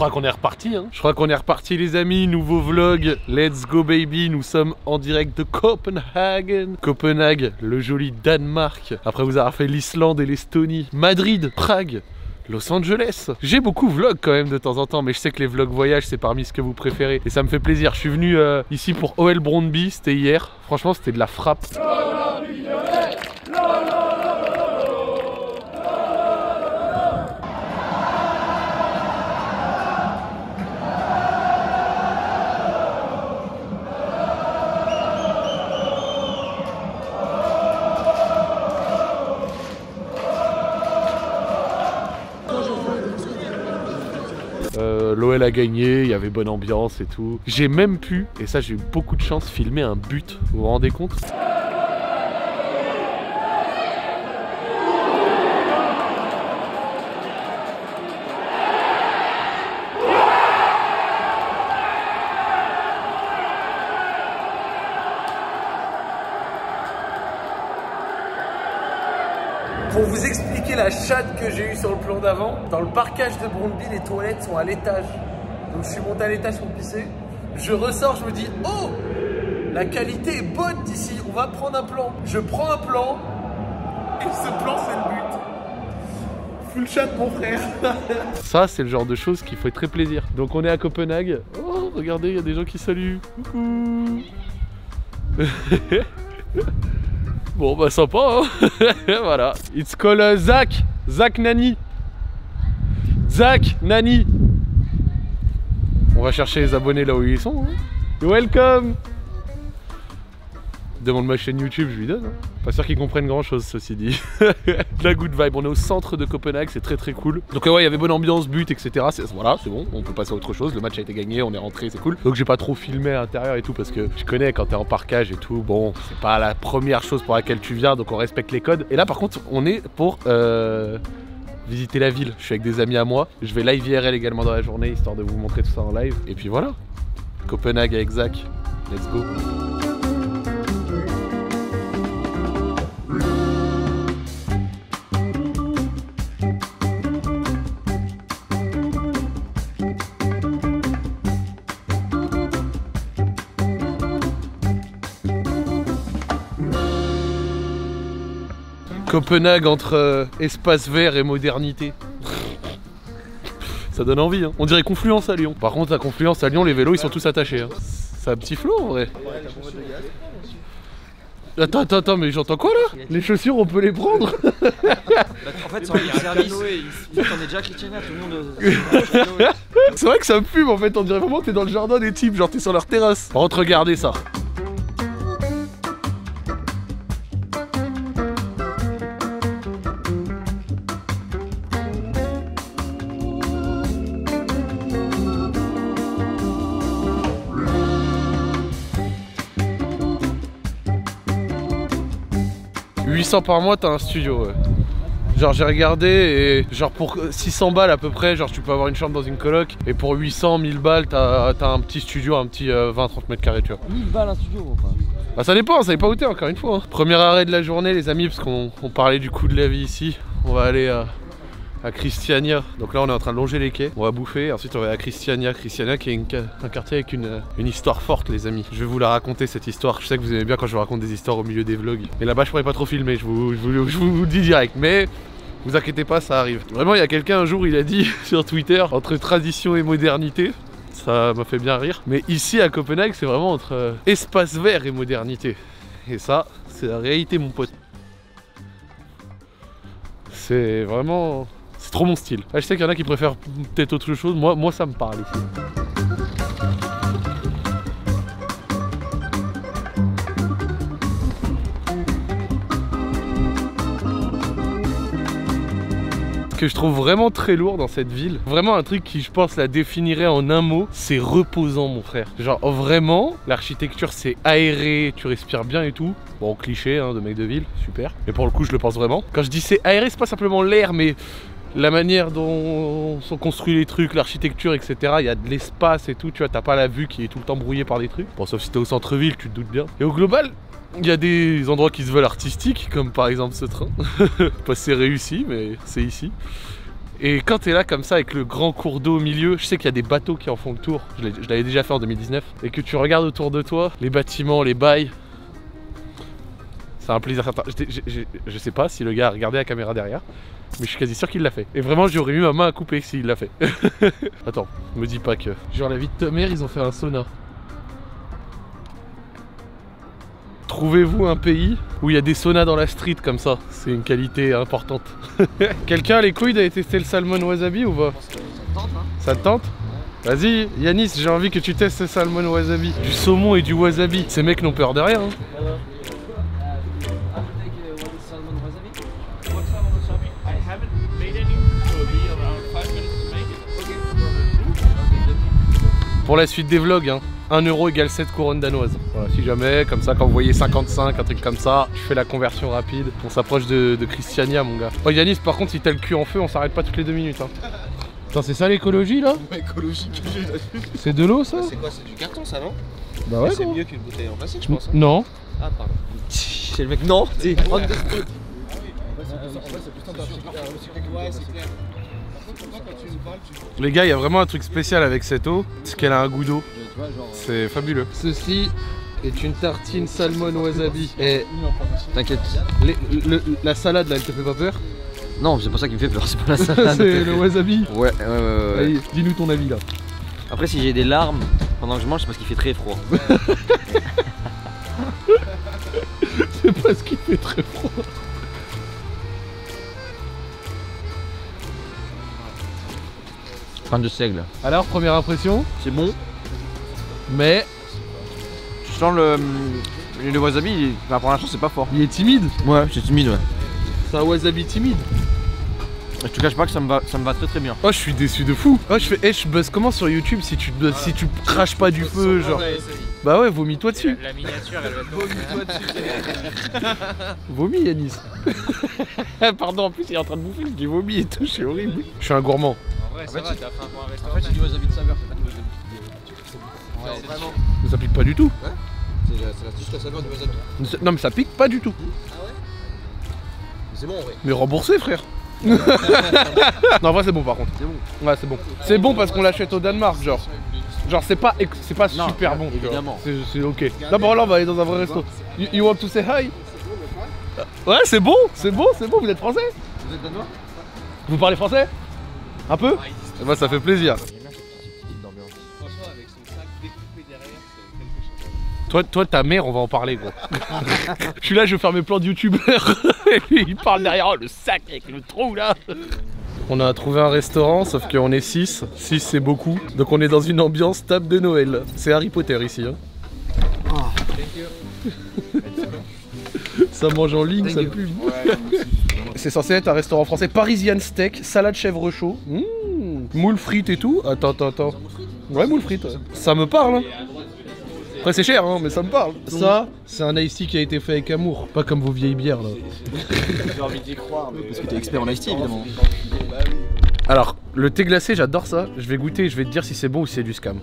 crois qu'on est reparti. Hein. Je crois qu'on est reparti, les amis. Nouveau vlog. Let's go, baby. Nous sommes en direct de Copenhagen. Copenhague, le joli Danemark. Après vous avoir fait l'Islande et l'Estonie. Madrid, Prague. Los Angeles. J'ai beaucoup vlog quand même de temps en temps, mais je sais que les vlogs voyage c'est parmi ce que vous préférez et ça me fait plaisir. Je suis venu euh, ici pour OL Brondby, c'était hier. Franchement, c'était de la frappe. Gagné, il y avait bonne ambiance et tout. J'ai même pu, et ça j'ai eu beaucoup de chance, filmer un but. Vous vous rendez compte? Pour vous expliquer la chatte que j'ai eue sur le plan d'avant, dans le parcage de Brondby, les toilettes sont à l'étage. Donc je suis monté à l'étage pour pisser. Je ressors, je me dis, oh La qualité est bonne d'ici, on va prendre un plan. Je prends un plan, et ce plan c'est le but. Full chat mon frère Ça c'est le genre de choses qui fait très plaisir. Donc on est à Copenhague. Oh regardez, il y a des gens qui saluent. Coucou Bon bah sympa hein Voilà. It's called uh, Zach. Zach Nani. Zach Nani. On va chercher les abonnés là où ils sont. Hein. Welcome Demande ma chaîne YouTube, je lui donne. hein. Pas sûr qu'ils comprennent grand chose, ceci dit. La good vibe. On est au centre de Copenhague, c'est très très cool. Donc, ouais, il y avait bonne ambiance, but, etc. Voilà, c'est bon, on peut passer à autre chose. Le match a été gagné, on est rentré, c'est cool. Donc, j'ai pas trop filmé à l'intérieur et tout parce que je connais quand t'es en parkage et tout. Bon, c'est pas la première chose pour laquelle tu viens, donc on respecte les codes. Et là, par contre, on est pour. Euh visiter la ville. Je suis avec des amis à moi. Je vais live IRL également dans la journée, histoire de vous montrer tout ça en live. Et puis voilà. Copenhague avec Zach. Let's go. Copenhague entre euh, espace vert et modernité. Ça donne envie, hein. On dirait Confluence à Lyon. Par contre, à Confluence à Lyon, les vélos ils sont tous attachés. Hein. C'est un petit flot en vrai. Attends, attends, attends, mais j'entends quoi là? Les chaussures, on peut les prendre? En fait, c'est un service. On est déjà Christiania, tout le monde. euh, C'est vrai que ça me fume en fait, on dirait vraiment que t'es dans le jardin des types, genre t'es sur leur terrasse. Par contre, regardez ça. « 800 par mois, t'as un studio, ouais. Genre j'ai regardé et genre pour 600 balles à peu près, genre tu peux avoir une chambre dans une coloc et pour 800, 1000 balles t'as as un petit studio, un petit 20-30 mètres carrés tu vois. 1000 balles un studio, enfin. Bah ça dépend, ça n'est pas où t'es encore une fois. hein. Premier arrêt de la journée les amis parce qu'on on parlait du coût de la vie ici. On va aller à, à Christiania. Donc là on est en train de longer les quais. On va bouffer, ensuite on va à Christiania. Christiania qui est un quartier avec une, une histoire forte les amis. Je vais vous la raconter cette histoire. Je sais que vous aimez bien quand je vous raconte des histoires au milieu des vlogs. Mais là-bas je pourrais pas trop filmer, je vous, je vous- je vous le dis direct. Mais vous inquiétez pas, ça arrive. Vraiment, il y a quelqu'un un jour, il a dit sur Twitter, entre tradition et modernité. Ça m'a fait bien rire. Mais ici à Copenhague, c'est vraiment entre euh, espace vert et modernité. Et ça, c'est la réalité, mon pote. C'est vraiment. C'est trop mon style. Ah, je sais qu'il y en a qui préfèrent peut-être autre chose. Moi, moi ça me parle ici. Ce que je trouve vraiment très lourd dans cette ville, vraiment un truc qui je pense la définirait en un mot, c'est reposant mon frère. Genre vraiment, l'architecture c'est aéré, tu respires bien et tout. Bon cliché hein, de mec de ville, super. Mais pour le coup je le pense vraiment. Quand je dis c'est aéré, c'est pas simplement l'air, mais la manière dont sont construits les trucs, l'architecture, etc. Il y a de l'espace et tout, tu vois, t'as pas la vue qui est tout le temps brouillée par des trucs. Bon, sauf si t'es au centre-ville, tu te doutes bien. Et au global, il y a des endroits qui se veulent artistiques, comme par exemple ce train. pas c'est réussi, mais c'est ici. Et quand t'es là comme ça avec le grand cours d'eau au milieu, je sais qu'il y a des bateaux qui en font le tour, je l'avais déjà fait en 2019, et que tu regardes autour de toi, les bâtiments, les bails, c'est un plaisir j'ai- Je sais pas si le gars a regardé la caméra derrière, mais je suis quasi sûr qu'il l'a fait. Et vraiment, j'aurais mis ma main à couper s'il l'a fait. Attends, me dis pas que. Genre la vie de ta mère, ils ont fait un sauna. Trouvez-vous un pays où il y a des saunas dans la street comme ça? C'est une qualité importante. Quelqu'un a les couilles d'aller tester le salmon wasabi ou pas? Ça te tente? Vas-y, Yanis, j'ai envie que tu testes le salmon wasabi. Du saumon et du wasabi. Ces mecs n'ont peur de rien. hein. Pour la suite des vlogs, hein, 1 euro égale 7 couronnes danoises. Voilà, si jamais, comme ça, quand vous voyez 55, un truc comme ça, je fais la conversion rapide. On s'approche de, de Christiania, mon gars. Oh, Yanis, par contre, si t'as le cul en feu, on s'arrête pas toutes les deux minutes. Hein. Putain, c'est ça l'écologie là? C'est de l'eau ça? C'est quoi? C'est du carton ça non? Bah ouais, C'est mieux qu'une bouteille en plastique je pense. hein. Non. Ah, pardon. C'est le mec, non c'est- Ouais, c'est clair. Les gars, il y a vraiment un truc spécial avec cette eau, c'est qu'elle a un goût d'eau. C'est fabuleux. Ceci est une tartine salmon wasabi. Et T'inquiète. la salade là, elle te fait pas peur? Non, c'est pas ça qui me fait peur, c'est pas la salade. C'est le wasabi. Ouais, ouais, ouais, ouais, ouais. Allez, dis-nous ton avis là. Après, si j'ai des larmes pendant que je mange, c'est parce qu'il fait très froid. C'est parce qu'il fait très froid. Fin de seigle. Alors, première impression, C'est bon. mais Tu sens le. Le wasabi, il- enfin, pour l'instant, c'est pas fort. il est timide. Ouais, c'est timide, ouais. C'est un wasabi timide. Je te cache pas que ça me va, ça me va très très bien. Oh, je suis déçu de fou. Oh, je fais, eh, je buzz comment sur YouTube si tu, si tu craches pas du feu, genre. Bah ouais, vomis-toi dessus. La miniature, elle va être bonne. Vomis, Yanis. Pardon, en plus, il est en train de bouffer, je dis vomi et tout, je suis horrible. Je suis un gourmand. En vrai, ça va, t'as fait un bon restaurant. c'est du wasabi de saveur, c'est pas du wasabi. Ouais, Vraiment. Mais ça pique pas du tout. C'est la- c'est juste la saveur du wasabi. Non, mais ça pique pas du tout. C'est bon en vrai. Mais remboursé, frère. non, en vrai, c'est bon par contre. C'est bon. Ouais, c'est bon. C'est bon parce qu'on l'achète au Danemark, genre. Genre, c'est pas, ex- c'est pas Non, super bon. évidemment. C'est c'est ok. D'abord, là, on va aller dans un vrai resto. You, you want to say hi? Ouais, c'est bon, c'est bon, c'est bon. Vous êtes français? Vous êtes danois? Vous parlez français? Un peu Bah, ça fait plaisir. Franchement, avec son sac découpé derrière, c'est quelque chose. Toi, toi, ta mère, on va en parler, gros. je suis là, je veux faire mes plans de youtubeur. Et lui, il parle derrière, oh, le sac avec le trou là. On a trouvé un restaurant, sauf qu'on est 6. 6, c'est beaucoup. Donc, on est dans une ambiance table de Noël. C'est Harry Potter ici. Hein. ça mange en ligne, ça pue. C'est censé être un restaurant français. Parisian steak, salade chèvre chaud, mmh, moule frites et tout. Attends, attends, attends. Ouais, moule frites. Ça me parle. Hein. Après c'est cher hein, mais ça me parle. Ça, c'est un iced tea qui a été fait avec amour, pas comme vos vieilles bières là. J'ai envie d'y croire, mais. Parce que t'es expert en ice tea, évidemment. Alors, le thé glacé, j'adore ça. Je vais goûter et je vais te dire si c'est bon ou si c'est du scam.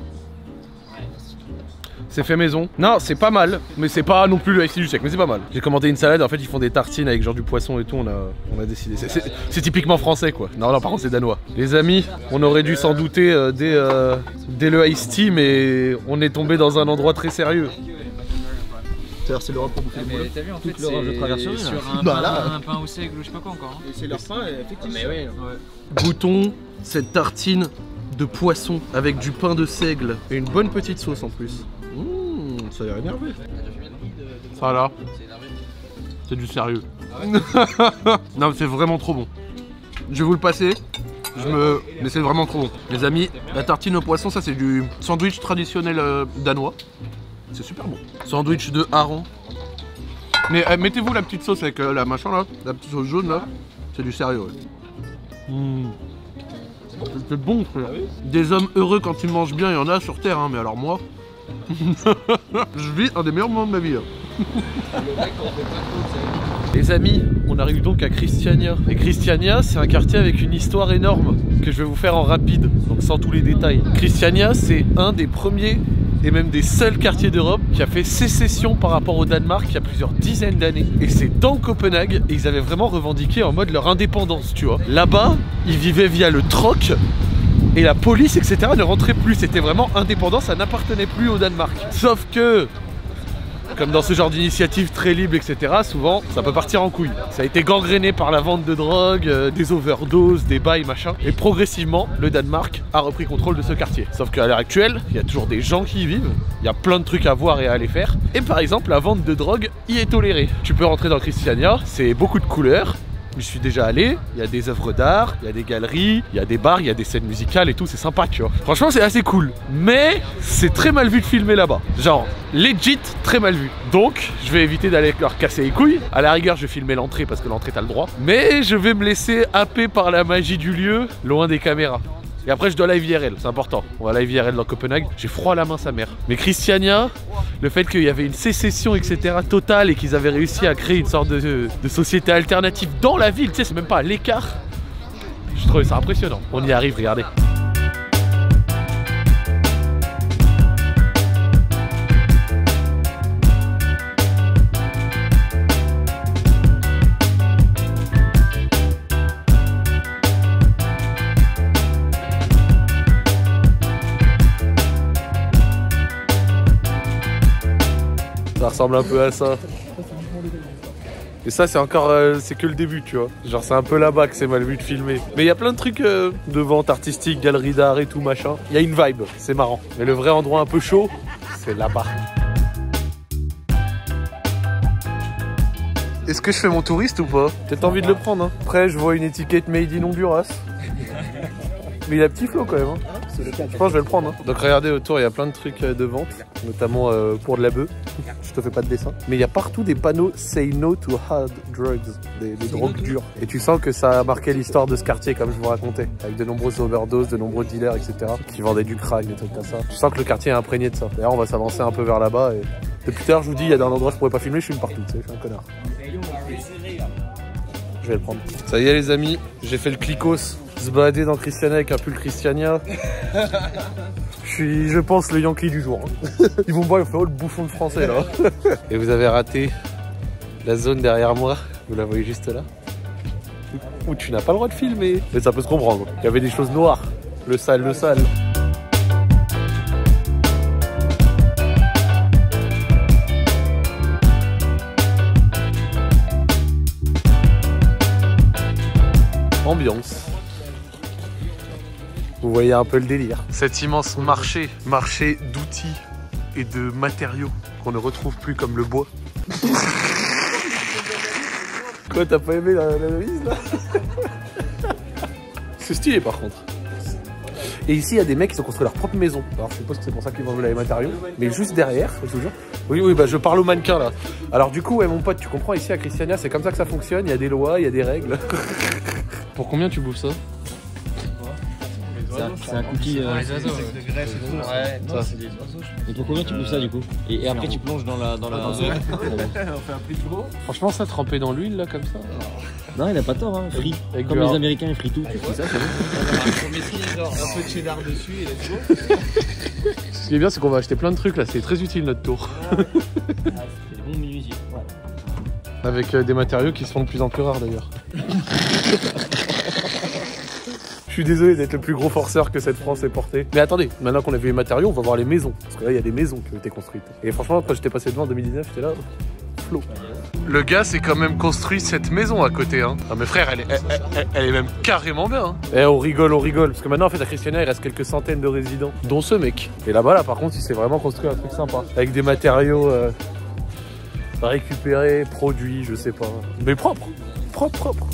C'est fait maison. Non, c'est pas mal, mais c'est pas non plus le iced tea du siècle, mais c'est pas mal. J'ai commandé une salade, en fait ils font des tartines avec genre du poisson et tout, on a, on a décidé. C'est- typiquement français quoi. Non, non, par contre c'est danois. Les amis, on aurait dû s'en douter euh, dès, euh, dès le iced tea, mais on est tombé dans un endroit très sérieux. C'est l'Europe pour bouffer le Mais t'as vu en Toute fait, l'Europe, je traverse sur là. un, Bah, pain, là. un pain au seigle ou je sais pas quoi encore. hein. Et c'est leur pain, effectivement. Mais oui, ouais. Goûtons cette tartine de poisson avec du pain de seigle et une bonne petite sauce en plus. Ça a l'air énervé. Ça là, c'est du sérieux. non, mais c'est vraiment trop bon. Je vais vous le passer. Je me... Mais c'est vraiment trop bon. Les amis, la tartine au poisson, ça c'est du sandwich traditionnel euh, danois. C'est super bon. Sandwich de hareng. Mais euh, mettez-vous la petite sauce avec euh, la machin là, la petite sauce jaune là. C'est du sérieux. ouais. Mmh. C'est bon, frère. Des hommes heureux quand ils mangent bien, il y en a sur Terre, hein, mais alors moi, je vis un des meilleurs moments de ma vie. hein. Les amis, on arrive donc à Christiania. Et Christiania, c'est un quartier avec une histoire énorme que je vais vous faire en rapide, donc sans tous les détails. Christiania, c'est un des premiers et même des seuls quartiers d'Europe qui a fait sécession par rapport au Danemark il y a plusieurs dizaines d'années. Et c'est dans Copenhague et ils avaient vraiment revendiqué en mode leur indépendance, tu vois. Là-bas, ils vivaient via le troc et la police, etc. ne rentrait plus. C'était vraiment indépendant, ça n'appartenait plus au Danemark. Sauf que comme dans ce genre d'initiative très libre, etc., souvent ça peut partir en couille. Ça a été gangréné par la vente de drogue, euh, des overdoses, des bails, machin. Et progressivement, le Danemark a repris contrôle de ce quartier. Sauf qu'à l'heure actuelle, il y a toujours des gens qui y vivent, il y a plein de trucs à voir et à aller faire. Et par exemple, la vente de drogue y est tolérée. Tu peux rentrer dans Christiania, c'est beaucoup de couleurs, je suis déjà allé, il y a des œuvres d'art, il y a des galeries, il y a des bars, il y a des scènes musicales et tout, c'est sympa, tu vois. Franchement, c'est assez cool. Mais c'est très mal vu de filmer là-bas. Genre, legit, très mal vu. Donc, je vais éviter d'aller leur casser les couilles. À la rigueur, je vais filmer l'entrée parce que l'entrée, t'as le droit. Mais je vais me laisser happer par la magie du lieu, loin des caméras. Et après, je dois live IRL, c'est important. On va live IRL dans Copenhague. J'ai froid à la main, sa mère. Mais Christiania, le fait qu'il y avait une sécession, etc., totale, et qu'ils avaient réussi à créer une sorte de, de société alternative dans la ville, tu sais, c'est même pas à l'écart. Je trouvais ça impressionnant. On y arrive, regardez. Ressemble un peu à ça. Et ça, c'est encore. euh, c'est que le début, tu vois. Genre, c'est un peu là-bas que c'est mal vu de filmer. Mais il y a plein de trucs euh, de vente artistique, galerie d'art et tout, machin. Il y a une vibe, c'est marrant. Mais le vrai endroit un peu chaud, c'est là-bas. Est-ce que je fais mon touriste ou pas Peut-être envie de le prendre. Hein. Après, je vois une étiquette Made in Honduras. Mais il a petit flow quand même. Hein. Je pense que je vais le prendre. hein. Donc regardez autour, il y a plein de trucs euh, de vente, notamment euh, pour de la bœuf. Je te fais pas de dessin. Mais il y a partout des panneaux Say no to hard drugs, des, des drogues dures. Et tu sens que ça a marqué l'histoire de ce quartier, comme je vous racontais, avec de nombreuses overdoses, de nombreux dealers, etc. qui vendaient du crack, des trucs comme ça. Tu sens que le quartier est imprégné de ça. D'ailleurs, on va s'avancer un peu vers là-bas. Et... Depuis tout à l'heure, je vous dis, il y a un endroit où je pourrais pas filmer, je filme partout. Tu sais, je suis un connard. Je vais le prendre. Ça y est, les amis, j'ai fait le clicos. Se balader dans Christiania avec un pull Christiania. Je suis, je pense, le Yankee du jour. Ils vont me voir, ils vont faire oh, le bouffon de français là. Et vous avez raté la zone derrière moi. Vous la voyez juste là. Où tu n'as pas le droit de filmer. Mais ça peut se comprendre. Il y avait des choses noires. Le sale, le sale. Ambiance. Vous voyez un peu le délire. Cet immense marché, marché d'outils et de matériaux qu'on ne retrouve plus comme le bois. Quoi, t'as pas aimé la, là? C'est stylé par contre. Et ici, il y a des mecs qui ont construit leur propre maison. Alors, je suppose que c'est pour ça qu'ils vendent les matériaux. Mais juste derrière, je vous jure. Oui, oui, bah je parle au mannequin là. Alors, du coup, ouais, mon pote, tu comprends, ici à Christiania, c'est comme ça que ça fonctionne. Il y a des lois, il y a des règles. pour combien tu bouffes ça? C'est un, c'est un cookie. euh, Ouais, non, c'est des oiseaux. Et pour combien tu bouffes ça du coup et, et après tu plonges dans la. Dans la... Franchement, ça trempé dans l'huile là, comme ça. Non, il a pas tort, hein. Free. Comme les Américains, ils frient tout. Tu fais ça, c'est bon. Un peu de cheddar dessus et let's go. Ce qui est bien, c'est qu'on va acheter plein de trucs là. C'est très utile notre tour. C'est des bons menuisiers. Avec euh, des matériaux qui se font de plus en plus rares d'ailleurs. Je suis désolé d'être le plus gros forceur que cette France ait porté. Mais attendez, maintenant qu'on a vu les matériaux, on va voir les maisons. Parce que là, il y a des maisons qui ont été construites. Et franchement, quand j'étais passé devant en 2019, j'étais là. Flow. Le gars s'est quand même construit cette maison à côté. Hein. Ah, mais frère, elle est, elle, elle- elle est même carrément bien. Hein. Eh, on rigole, on rigole. Parce que maintenant, en fait, à Christiania, il reste quelques centaines de résidents, dont ce mec. Et là-bas, là, par contre, il s'est vraiment construit un truc sympa. Avec des matériaux. euh, récupérer, produit, je sais pas. Mais propre, propre, propre.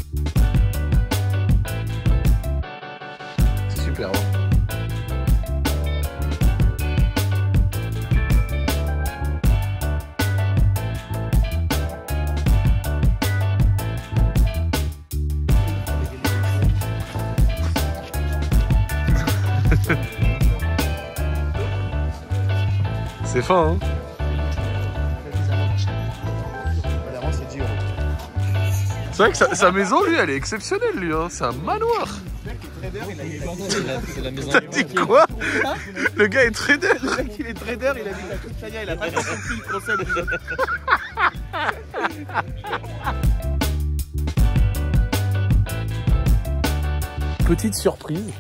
C'est super. hein. C'est fin, hein Avant, c'est 10 euros. C'est vrai que sa, sa maison, lui, elle est exceptionnelle, lui. Hein. C'est un manoir. C'est la maison. T'as dit quoi? Le gars est trader. Le mec, il est trader, il habite à Christiania, il a pas compris le concept. Petite surprise,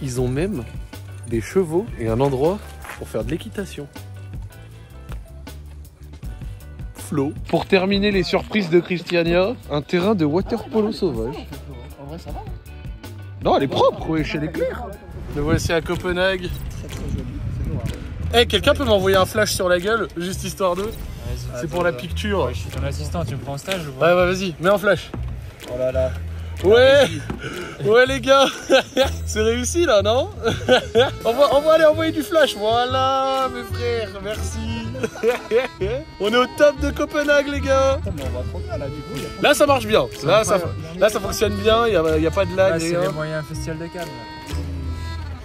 ils ont même des chevaux et un endroit pour faire de l'équitation. Flo. Pour terminer les surprises de Christiania, un terrain de water polo sauvage. Vrai, ça va. Non, elle est propre, wesh, elle est claire. Voici à Copenhague. Très très joli. C'est noir. Eh, quelqu'un peut m'envoyer un flash sur la gueule, juste histoire de. C'est pour la picture. Je suis ton assistant, tu me prends en stage ou Ouais, ouais, vas-y, mets un flash. Oh là là. Ouais Ouais les gars C'est réussi là, non? On, va, on va aller envoyer du flash, voilà mes frères, merci On est au top de Copenhague les gars Putain, mais on va trop bien là, du coup. ça marche bien, là ça, incroyable. là ça fonctionne bien, il n'y a, y a pas de lag, c'est les moyens festival de Cannes. là.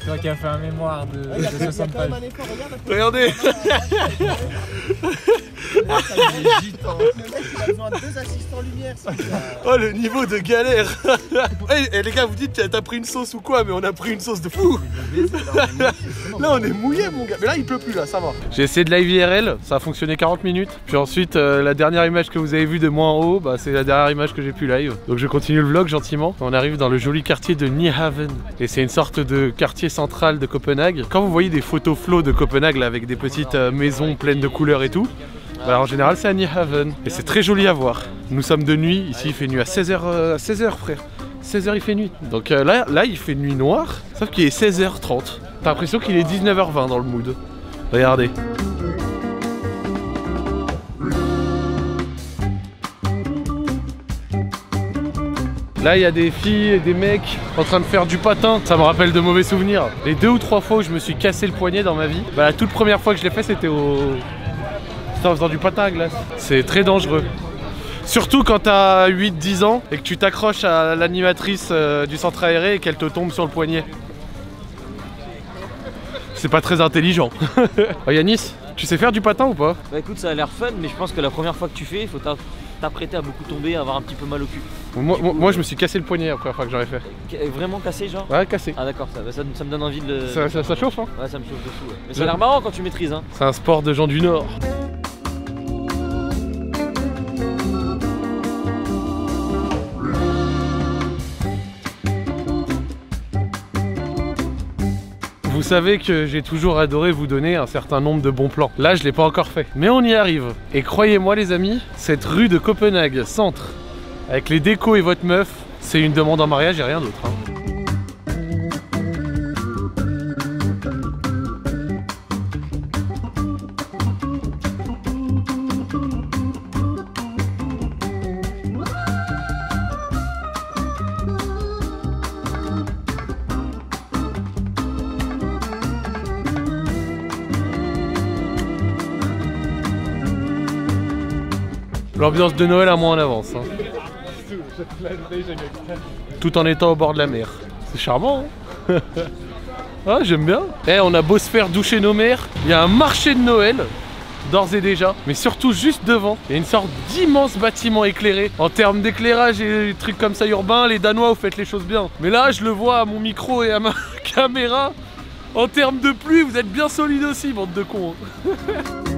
Toi qui as fait un mémoire de, Ouais, Il y a de il y a 60 quand même pages. Regardez Le mec, il a besoin de deux assistants lumière. Oh le niveau de galère. Eh eh, les gars vous dites t'as pris une sauce ou quoi mais on a pris une sauce de fou. Là on est mouillé mon gars. Mais là il pleut plus là ça va. J'ai essayé de live IRL Ça a fonctionné 40 minutes. Puis ensuite euh, la dernière image que vous avez vue de moi en haut bah, C'est la dernière image que j'ai pu live. Donc je continue le vlog gentiment. On arrive dans le joli quartier de Nyhaven Et c'est une sorte de quartier central de Copenhague. Quand vous voyez des photos flow de Copenhague là, Avec des petites euh, maisons pleines de couleurs et tout bah, en général, c'est à Nyhaven. Et c'est très joli à voir. Nous sommes de nuit. Ici, il fait nuit à 16h, à 16h frère. 16h, il fait nuit. Donc euh, là, là, il fait nuit noire. Sauf qu'il est 16h30. T'as l'impression qu'il est 19h20 dans le mood. Regardez. Là, il y a des filles et des mecs en train de faire du patin. Ça me rappelle de mauvais souvenirs. Les deux ou trois fois où je me suis cassé le poignet dans ma vie, bah, la toute première fois que je l'ai fait, c'était au, en faisant du patin à glace. C'est très dangereux. Surtout quand t'as 8-10 ans et que tu t'accroches à l'animatrice euh, du centre aéré et qu'elle te tombe sur le poignet. C'est pas très intelligent. oh Yanis, tu sais faire du patin ou pas? Bah écoute, ça a l'air fun, mais je pense que la première fois que tu fais, il faut t'a- t'apprêter à beaucoup tomber, à avoir un petit peu mal au cul. moi, moi- je me suis cassé le poignet la première fois que j'en ai fait. Qu- Vraiment cassé, genre? Ouais, cassé. Ah d'accord, ça, bah, ça, ça me donne envie de le. Ça, ça- ça chauffe hein Ouais, ça me chauffe dessous. Ouais. Mais ça a l'air marrant quand tu maîtrises, hein. C'est un sport de gens du Nord. Vous savez que j'ai toujours adoré vous donner un certain nombre de bons plans. Là, je l'ai pas encore fait, mais on y arrive. Et croyez-moi les amis, cette rue de Copenhague, centre, avec les décos et votre meuf, c'est une demande en mariage et rien d'autre. hein. L'ambiance de Noël à moi en avance. hein. Tout en étant au bord de la mer. C'est charmant. hein ah, j'aime bien. Eh, on a beau se faire doucher nos mères, il y a un marché de Noël. D'ores et déjà, mais surtout juste devant, il y a une sorte d'immense bâtiment éclairé. En termes d'éclairage et des trucs comme ça urbains, les Danois, vous faites les choses bien. Mais là, je le vois à mon micro et à ma caméra. En termes de pluie, vous êtes bien solide aussi, bande de cons. hein.